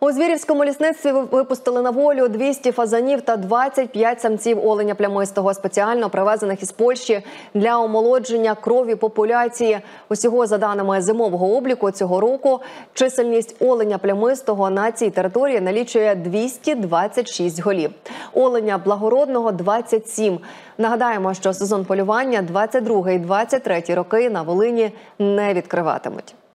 У Звірівському лісництві випустили на волю 200 фазанів та 25 самців оленя плямистого, спеціально привезених із Польщі для омолодження крові популяції. Усього за даними зимового обліку цього року, чисельність оленя плямистого на цій території налічує 226 голів. Оленя благородного 27. Нагадаємо, що сезон полювання 22-23 роки на Волині не відкриватимуть.